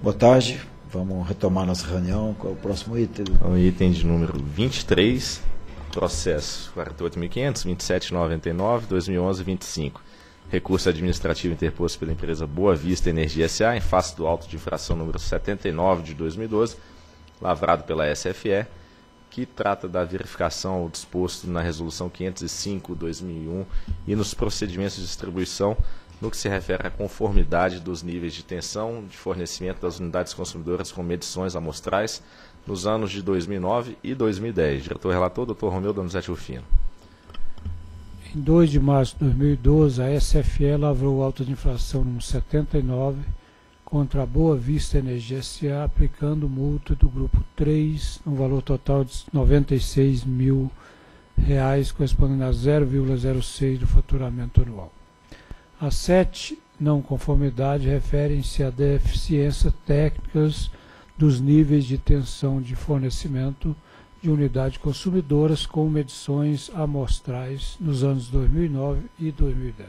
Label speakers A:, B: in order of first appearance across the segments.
A: Boa tarde. Vamos retomar nossa reunião. Qual é o próximo item?
B: O item de número 23, processo 48.500, 2799, 2011, 25. Recurso administrativo interposto pela empresa Boa Vista Energia SA em face do auto de infração número 79 de 2012, lavrado pela SFE, que trata da verificação ao disposto na resolução 505/2001 e nos procedimentos de distribuição no que se refere à conformidade dos níveis de tensão de fornecimento das unidades consumidoras com medições amostrais nos anos de 2009 e 2010. Diretor relator, Dr. Romeu Donizete Rufino.
C: Em 2 de março de 2012, a SFE lavrou auto de infração número 79 contra a Boa Vista Energia SA, aplicando multa do grupo 3, no valor total de 96 mil reais, correspondendo a 0,06 do faturamento anual. As sete não conformidades referem-se a deficiências técnicas dos níveis de tensão de fornecimento de unidades consumidoras com medições amostrais nos anos 2009 e 2010.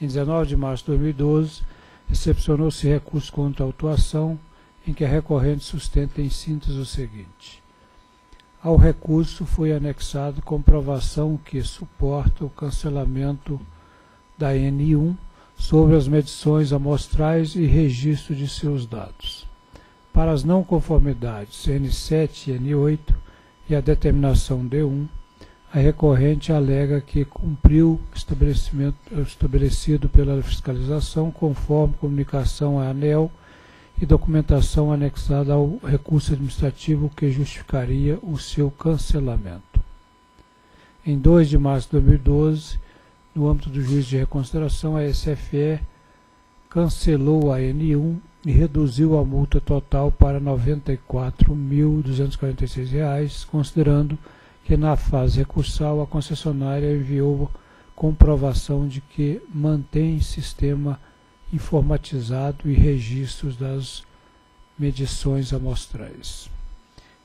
C: Em 19 de março de 2012, recepcionou-se recurso contra a autuação em que a recorrente sustenta em síntese o seguinte. Ao recurso foi anexado comprovação que suporta o cancelamento da N1 sobre as medições amostrais e registro de seus dados. Para as não conformidades N7 e N8 e a determinação D1, a recorrente alega que cumpriu o estabelecido pela fiscalização conforme comunicação à ANEL e documentação anexada ao recurso administrativo que justificaria o seu cancelamento. Em 2 de março de 2012, no âmbito do juízo de reconsideração, a SFE cancelou a N1 e reduziu a multa total para R$ 94.246, considerando que na fase recursal a concessionária enviou comprovação de que mantém sistema informatizado e registros das medições amostrais.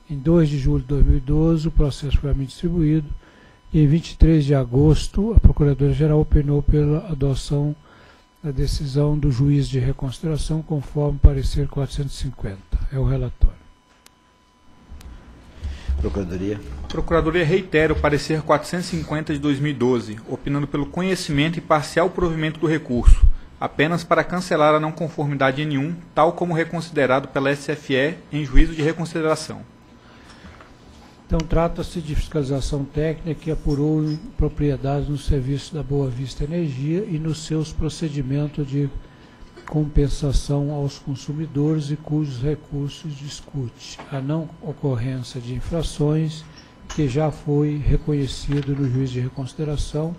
C: Em 2 de julho de 2012, o processo foi distribuído em 23 de agosto, a Procuradora-Geral opinou pela adoção da decisão do juiz de reconsideração conforme parecer 450. É o relatório.
A: Procuradoria.
D: Procuradoria reitera o parecer 450 de 2012, opinando pelo conhecimento e parcial provimento do recurso, apenas para cancelar a não conformidade N1, tal como reconsiderado pela SFE em juízo de reconsideração.
C: Então, trata-se de fiscalização técnica que apurou propriedades no serviço da Boa Vista Energia e nos seus procedimentos de compensação aos consumidores e cujos recursos discute a não ocorrência de infrações que já foi reconhecido no juiz de reconsideração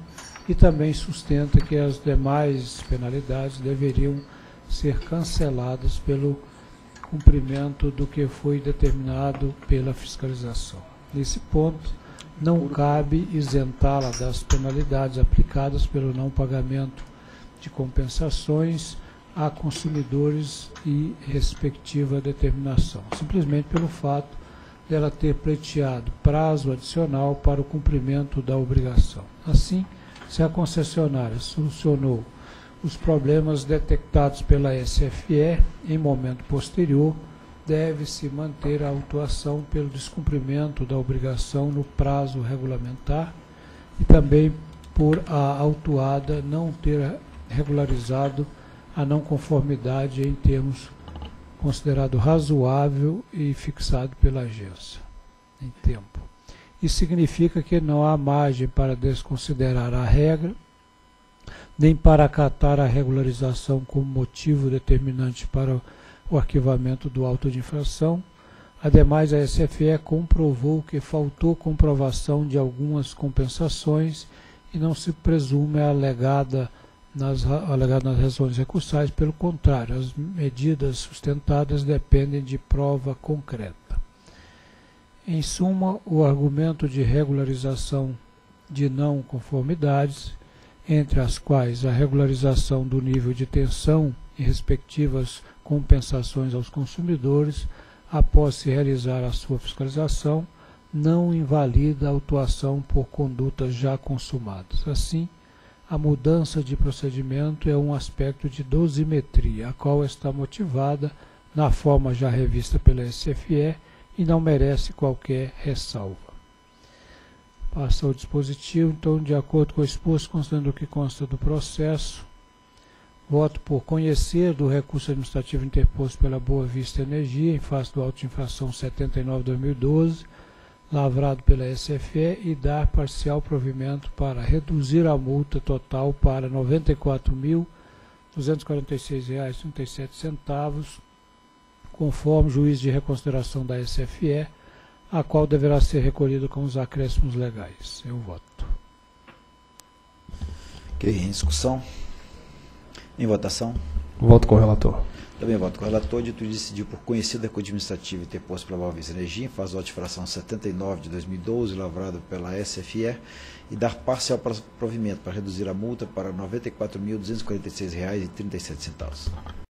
C: e também sustenta que as demais penalidades deveriam ser canceladas pelo cumprimento do que foi determinado pela fiscalização. Nesse ponto, não cabe isentá-la das penalidades aplicadas pelo não pagamento de compensações a consumidores e respectiva determinação, simplesmente pelo fato dela ter pleiteado prazo adicional para o cumprimento da obrigação. Assim, se a concessionária solucionou os problemas detectados pela SFE em momento posterior, deve-se manter a autuação pelo descumprimento da obrigação no prazo regulamentar e também por a autuada não ter regularizado a não conformidade em termos considerado razoável e fixado pela agência em tempo. Isso significa que não há margem para desconsiderar a regra, nem para acatar a regularização como motivo determinante para o o arquivamento do auto de infração. Ademais, a SFE comprovou que faltou comprovação de algumas compensações e não se presume alegada nas, alegada nas razões recursais, pelo contrário, as medidas sustentadas dependem de prova concreta. Em suma, o argumento de regularização de não conformidades, entre as quais a regularização do nível de tensão e respectivas compensações aos consumidores após se realizar a sua fiscalização, não invalida a autuação por condutas já consumadas. Assim, a mudança de procedimento é um aspecto de dosimetria, a qual está motivada na forma já revista pela SFE e não merece qualquer ressalva. Passa ao dispositivo, então, de acordo com o exposto, considerando o que consta do processo, voto por conhecer do recurso administrativo interposto pela Boa Vista Energia em face do auto de infração 79-2012, lavrado pela SFE e dar parcial provimento para reduzir a multa total para R$ 94.246,37, conforme juiz de reconsideração da SFE, a qual deverá ser recolhida com os acréscimos legais. Eu voto.
A: Ok, em discussão. Em votação.
E: Voto com o relator.
A: Também voto com o relator. Dito decidiu por conhecido recurso administrativo interposto pela Valvista Energia em fase de notificação 79 de 2012, lavrado pela SFE, e dar parcial provimento para reduzir a multa para R$ 94.246,37.